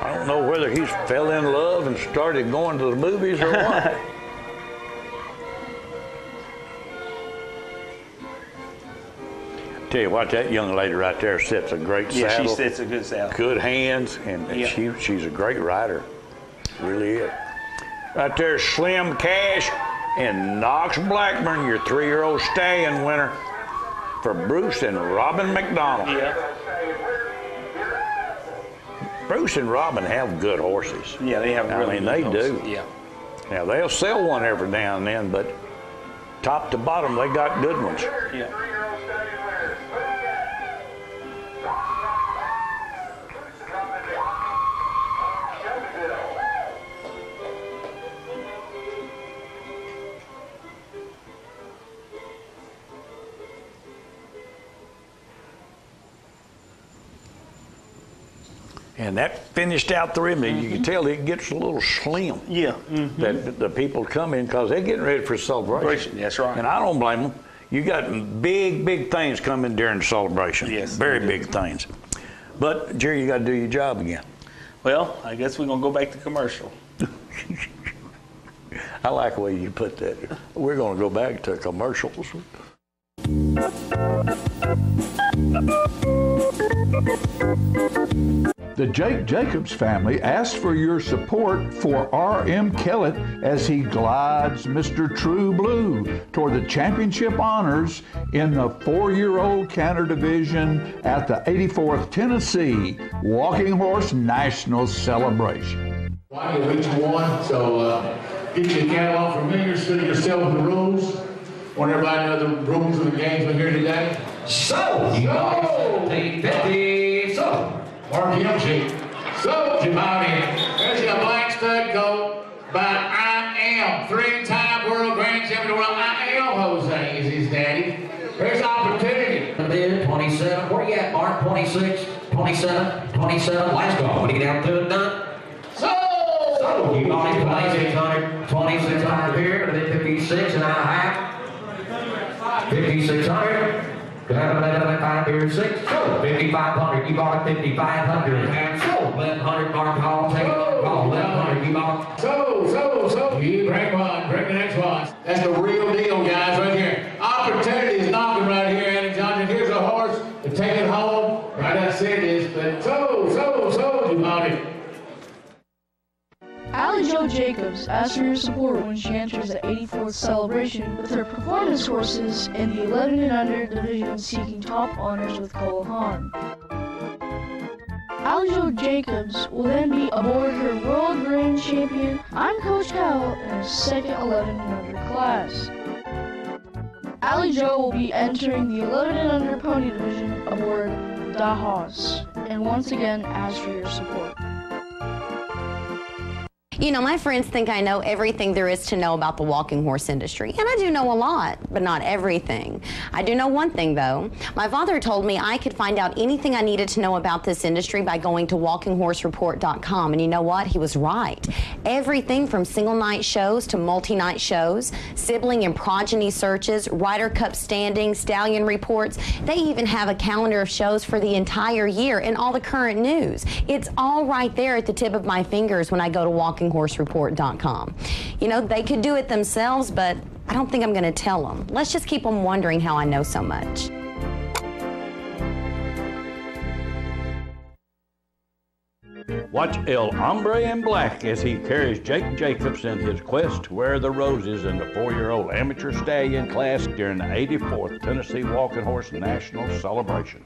I don't know whether he's fell in love and started going to the movies or what. Tell you what, that young lady right there sets a great Yeah, saddle. she sets a good saddle. good hands, and, and Yeah. she she's a great rider. Really is. Right there, Slim Cash and Knox Blackburn, your three-year-old stallion winner for Bruce and Robin McDonald. Yeah, Bruce and Robin have good horses. yeah, they have. I mean, they horses. do. Yeah. Now they'll sell one every now and then, but top to bottom, they got good ones. Yeah. And that finished out the rim. You can tell it gets a little slim. Yeah. Mm. That the people come in because they're getting ready for celebration. That's right. And I don't blame them. You got big, big things coming during the celebration. Yes, Very big things. But Jerry, you got to do your job again. Well, I guess we're gonna go back to commercial. I like the way you put that. We're going to go back to commercials. The Jake Jacobs family asks for your support for R.M. Kellett as he glides Mr. True Blue toward the championship honors in the four-year-old canter division at the 84th Tennessee Walking Horse National Celebration. Why you reach one, so uh, get your catalog familiar, study yourself the rules. Want everybody to know the rules of the games we're here today? So, you got So, 1750, so. Mark Yumsey. So, Jabari, there's your black stud coat, but I am three-time world grand champion of the world. I am Jose, is his daddy. There's opportunity. Bid 27, where you at, Mark? 26, 27, 27, last call. When you get down to it, done. So, So, you got it, 2600, 2600 here, and then 56 and a half. 5600. Five here, six. So, 5500, you bought it 5500. And so, 1100, Mark Hall, take it. Call 1100, you bought So, so, so, you bring one, bring the next one. That's the real deal, guys, right Joe Jacobs asks for your support when she enters the 84th celebration with her performance horses in the 11 and under division seeking top honors with Cole Haan. Allie Joe Jacobs will then be aboard her World Grand Champion I'm Coach Cal in her second 11 and under class. Allie Joe will be entering the 11 and under pony division aboard Da Haas and once again ask for your support. You know, my friends think I know everything there is to know about the walking horse industry, and I do know a lot, but not everything. I do know one thing, though. My father told me I could find out anything I needed to know about this industry by going to walkinghorsereport.com, and you know what? He was right. Everything from single night shows to multi night shows, sibling and progeny searches, Ryder Cup standings, stallion reports. They even have a calendar of shows for the entire year and all the current news. It's all right there at the tip of my fingers when I go to walkinghorsereport.com. You know, they could do it themselves, but I don't think I'm going to tell them. Let's just keep them wondering how I know so much. Watch El Hombre in Black as he carries Jake Jacobs in his quest to wear the roses in the four-year-old amateur stallion class during the 84th Tennessee Walking Horse National Celebration.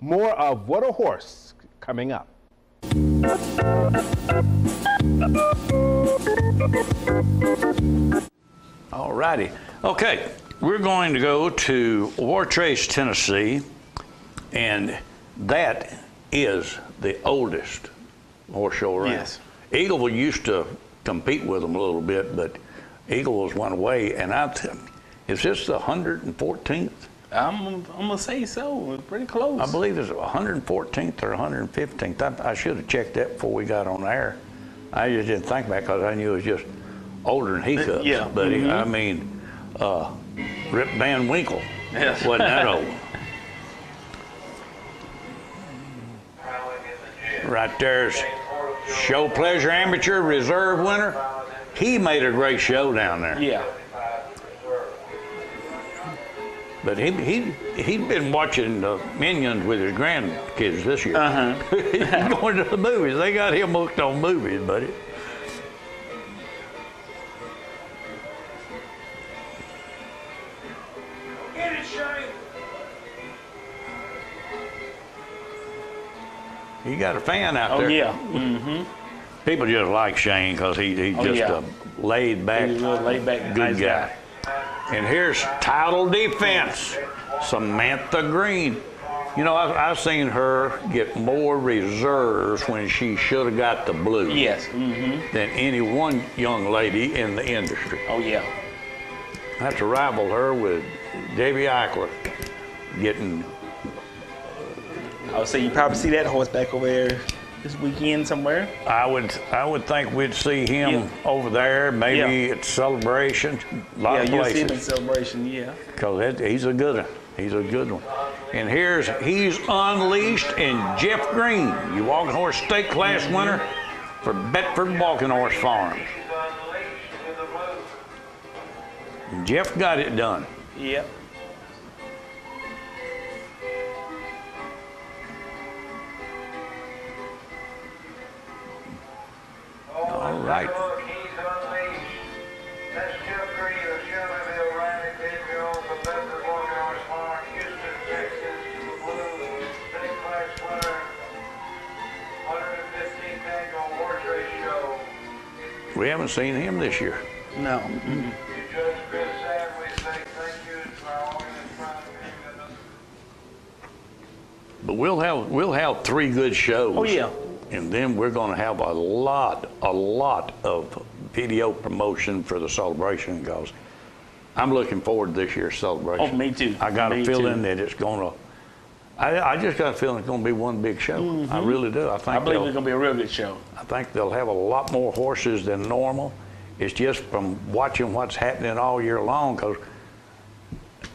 More of What a Horse coming up. All righty. Okay, we're going to go to Wartrace, Tennessee, and that is the oldest horse show around. Yes. Eagleville used to compete with them a little bit, but Eagleville's went away, and I, I, t- is this the 114th? I'm, I'm gonna say so. We're pretty close. I believe it's 114th or 115th. I, I should have checked that before we got on air. I just didn't think about it because I knew it was just older than Heathcliff. yeah. But he- Mhm. I mean, uh, Rip Van Winkle Yes. wasn't that old. Right there's Show Pleasure Amateur Reserve winner. He made a great show down there. Yeah. But he he he'd been watching the Minions with his grandkids this year. Uh-huh. He's going to the movies. They got him hooked on movies, buddy. Get. You got a fan out Oh there. yeah. Mm-hmm. People just like Shane because he, he's Oh, just yeah. a laid back, a laid back, good nice guy. And here's title defense, Samantha Green. You know, I've, I've seen her get more reserves when she should have got the blue Yes. Mm-hmm. than any one young lady in the industry. Oh yeah. I have to rival her with Davy Eichler getting I would say you probably see that horse back over there this weekend somewhere. I would I would think we'd see him Yeah. over there, maybe at celebration, a lot yeah, of you'll see him places. celebration. Yeah. Because he's a good one. He's a good one. And here's he's unleashed in Jeff Green, you walking horse state class mm-hmm. winner for Bedford Walking Horse Farms. Jeff got it done. Yep. All right. We haven't seen him this year. No. Mm-mm. But we'll have we'll have three good shows. Oh, yeah. And then we're going to have a lot, a lot of video promotion for the celebration because I'm looking forward to this year's celebration. Oh, me too. I got a feeling too. that it's going to. I, I just got a feeling it's going to be one big show. I really do. I think Mm-hmm. I believe it's gonna be a real good show. I think they'll have a lot more horses than normal. It's just from watching what's happening all year long. Because,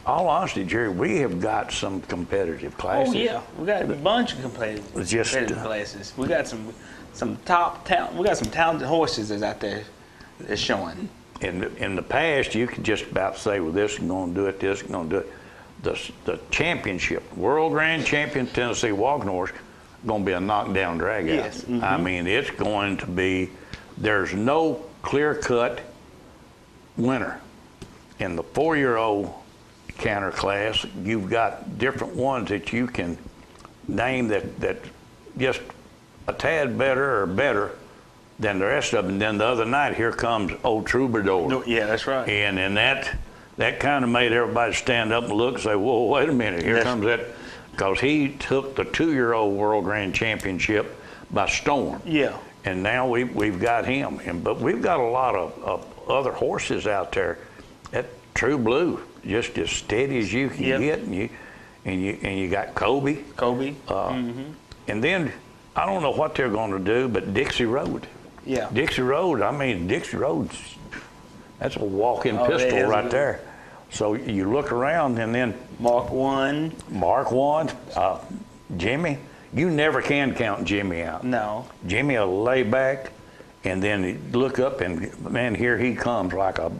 all honesty, Jerry, we have got some competitive classes. Oh yeah, we got a bunch of competitive, just, competitive uh, classes. We got some some top talent. We got some talented horses that's out there that's showing. In the, in the past, you could just about say, well, this is going to do it, this is going to do it. The, the championship, World Grand Champion Tennessee Walking Horse, going to be a knockdown drag out. Yes, mhm. I mean, it's going to be, there's no clear cut winner. In the four year old canter class, you've got different ones that you can name that, that just a tad better or better than the rest of them. Then the other night, here comes old Troubadour. No, yeah, that's right. And and that that kind of made everybody stand up and look and say, "Whoa, wait a minute! Here Yes. comes that," because he took the two-year-old World Grand Championship by storm. Yeah. And now we we've got him, and but we've got a lot of, of other horses out there. That True Blue, just as steady as you can Yep. get, and you and you and you got Kobe. Kobe. Uh, hmm And then I don't know what they're going to do, but Dixie Road. Yeah. Dixie Road, I mean, Dixie Road's, that's a walk-in Oh, pistol is. right there. So you look around and then Mark one. Mark one, uh, Jimmy, you never can count Jimmy out. No. Jimmy will lay back and then look up and man, here he comes like a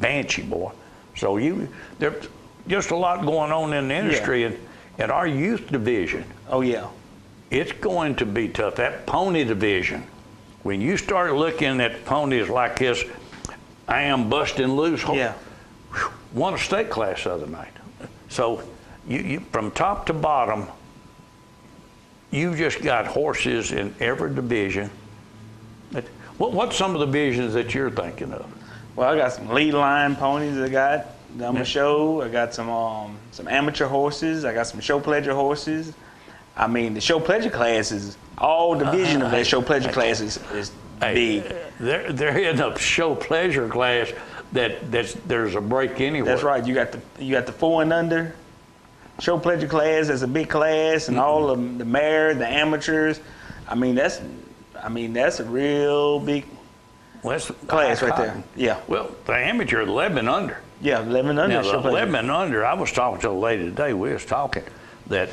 banshee boy. So you, there's just a lot going on in the industry and in our youth division. Oh yeah. it's going to be tough. That pony division, when you start looking at ponies like this, I am busting loose. Yeah. Won a state class the other night. So you, you from top to bottom, you've just got horses in every division. What, what's some of the divisions that you're thinking of? Well, I got some lead line ponies I got that I'm gonna show. I got some um, some amateur horses. I got some show pleasure horses. I mean, the show pleasure classes, all uh-huh. division of that show pleasure classes is Hey, big. Uh, they're, they're in a show pleasure class that that's, there's a break anywhere. That's right. You got the you got the four and under show pleasure class. That's a big class, and all mm-hmm. of the mare, the amateurs. I mean, that's I mean that's a real big Well, that's class high right there. Yeah, Well, the amateur 11 under. yeah, eleven under Now, the 11 under, I was talking to a lady today, we was talking that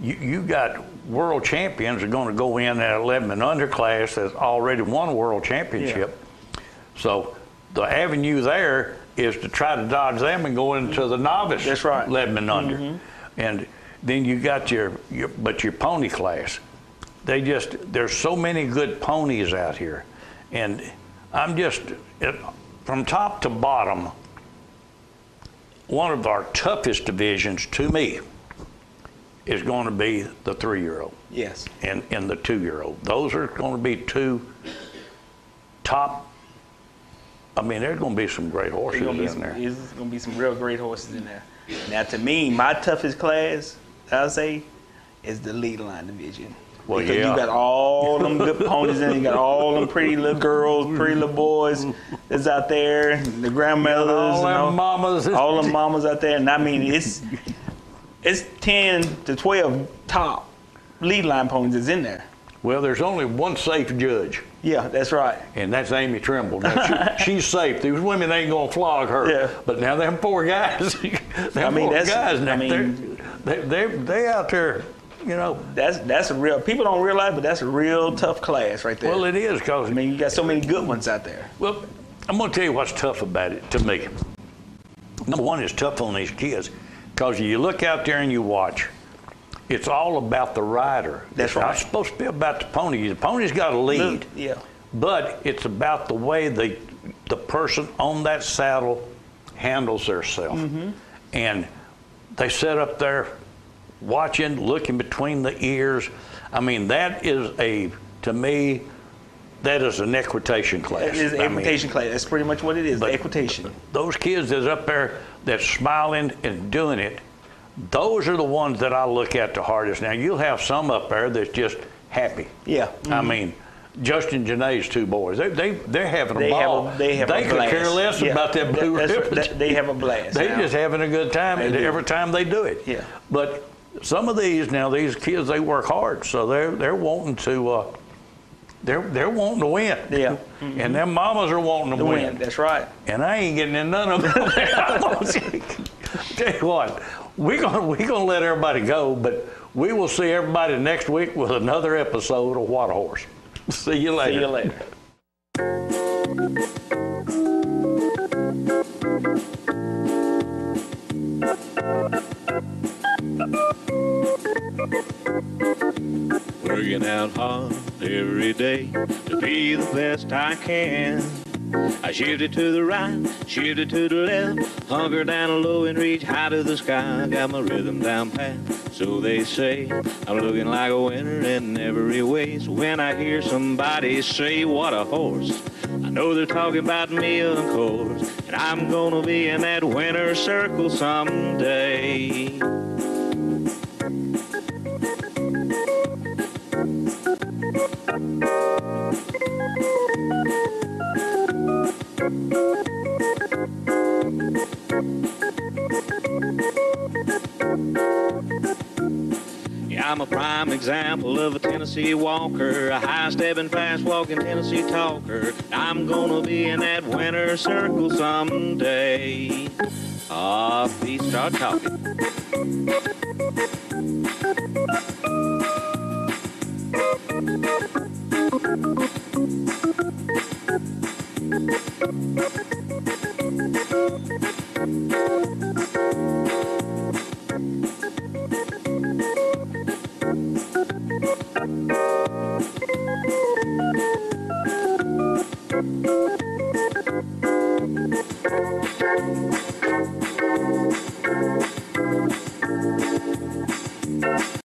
you, you got world champions are going to go in at 11 and under class that's already won a world championship. Yeah. So the avenue there is to try to dodge them and go into the novice That's right. 11 and under. Mhm. And then you got your, your, but your pony class. They just, there's so many good ponies out here. And I'm just, it, from top to bottom, one of our toughest divisions to me is going to be the three year old Yes. and, and the two year old. Those are going to be two top. I mean, there's going to be some great horses in some, there. there's gonna be some real great horses in there. Now, to me, my toughest class, I'll say, is the lead line division. Well, because yeah. you got all them good ponies in. it. You got all them pretty little girls, pretty little boys that's out there, the grandmothers, all and them mamas. all them mamas out there. And I mean, it's it's ten to twelve top lead line ponies that's in there. Well, there's only one safe judge, Yeah, that's right. and that's Amy Trimble. Now, she, she's safe. These women ain't going to flog her. Yeah. But now them poor guys, them I mean, poor guys now, I mean- they're, they, they, they out there, you know. That's that's a real. People don't realize, but that's a real tough class right there. Well, it is because I mean, you got so many good ones out there. Well, I'm going to tell you what's tough about it to me. Number one, is tough on these kids because you look out there and you watch. It's all about the rider. That's it's not supposed to be about the pony. The pony's got a lead, Yeah. but it's about the way the the person on that saddle handles themselves. Mm-hmm. And they sit up there watching, looking between the ears. I mean, that is a to me. That is an equitation class. It is I mean, class. That's pretty much what it is. But- equitation. those kids that's up there that's smiling and doing it, those are the ones that I look at the hardest. Now you'll have some up there that's just happy. Yeah. I mm-hmm. mean, Justin Janae's two boys, they they they're having a They have ball. a- they have a could blast. care less Yeah. about that blue ribbon. that- they have a blast They now. just having a good time They every time they do it. Yeah. But some of these now, these kids they work hard, so they're they're wanting to. Uh, they're, they're wanting to win. Yeah. And them mamas are wanting to The win. win. That's right. And I ain't getting in none of them. Tell you- what, we're gonna we gonna let everybody go, but we will see everybody next week with another episode of What a Horse. See you later. See you later. Working out hard every day to be the best I can. I shifted to the right, shifted to the left, hunker down low and reach high to the sky. Got my rhythm down pat, so they say. I'm looking like a winner in every way. So when I hear somebody say, What a horse, I know they're talking about me, of course. And I'm gonna be in that winner's circle someday. Yeah, I'm a prime example of a Tennessee walker, a high stepping, fast walking Tennessee talker. I'm gonna be in that winner's circle someday. Ah, feet start talking.